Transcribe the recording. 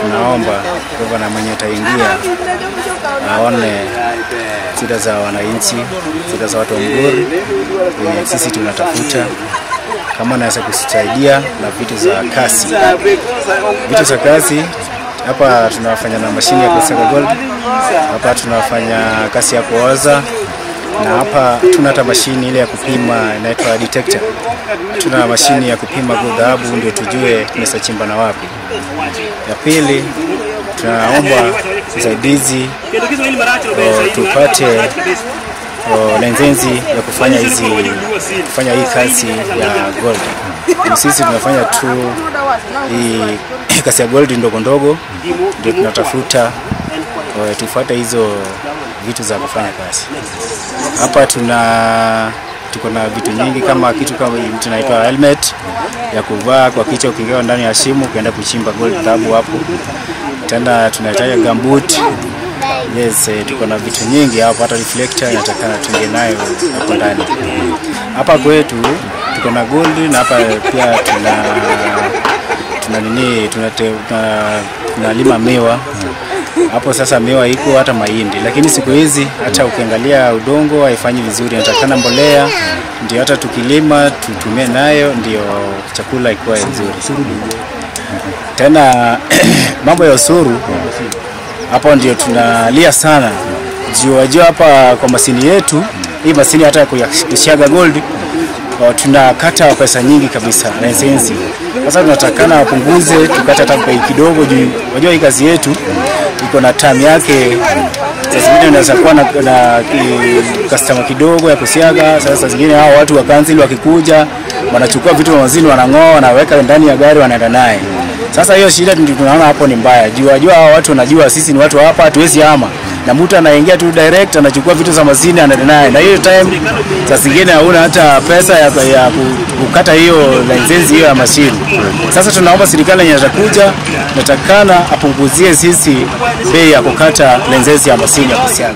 tunaomba gavana mwenye ataingia aone shida za wananchi, shida za watu wa Migori yenye sisi tunatafuta, kama anaweza kusaidia na vitu za kasi, vitu za kasi hapa tunafanya na mashine ya kusaga gold, hapa tunafanya kasi ya kuoza, na hapa tuna hata mashini ile ya kupima inaitwa detector. Tuna mashini ya kupima dhahabu ndio tujue tumesachimba chimba na wapi. Ya pili tunaomba usaidizi tupate lenzenzi ya kufanya hizi kufanya hii kazi ya gold. Sisi tunafanya tu hii kazi ya gold ndogo ndogo, ndio tunatafuta o, tufuate hizo vitu za kufanya kazi. Hapa tuna tuko na vitu nyingi kama kitu kama tunaitwa helmet ya kuvaa kwa kichwa ukiingia ndani ya shimo ukienda kuchimba gold dhahabu hapo. Tena tunahitaji gambut. Yes, eh, tuko na vitu nyingi hapo, hata reflector inatakana tunge nayo hapo ndani. Hapa kwetu tuko na gold na hapa pia tuna tuna nini tunate- tuna- tuna miwa hapo sasa miwa iko hata mahindi, lakini siku hizi hata ukiangalia udongo haifanyi vizuri, inatakana mbolea ndio hata tukilima tutumie nayo ndio chakula ikuwa nzuri. Tena mambo ya usuru hapo ndio tunalia sana juu wajua, hapa kwa masini yetu hii masini hata ya gold tunakata pesa nyingi kabisa lisensi. Sasa tunatakana wapunguze, tukate hata kidogo juu wajua hii kazi yetu iko na time yake. Saa zingine unaweza kuwa na, na ki, customer kidogo ya kusiaga. Sasa zingine hao watu wa kansili wakikuja wanachukua vitu vya mazini wanang'oa, wanaweka ndani ya gari, wanaenda naye. Sasa hiyo shida tunaona hapo ni mbaya. Jua jua hao watu wanajua sisi ni watu wa hapa, hatuwezi ama na mtu anaingia tu direct anachukua vitu za mazini anaenda naye, na hiyo time saa zingine hauna hata pesa ya, ya kukata hiyo license hiyo ya mashini. Sasa tunaomba serikali atakuja natakana apunguzie sisi bei ya kukata license ya mashini ya kusiaga.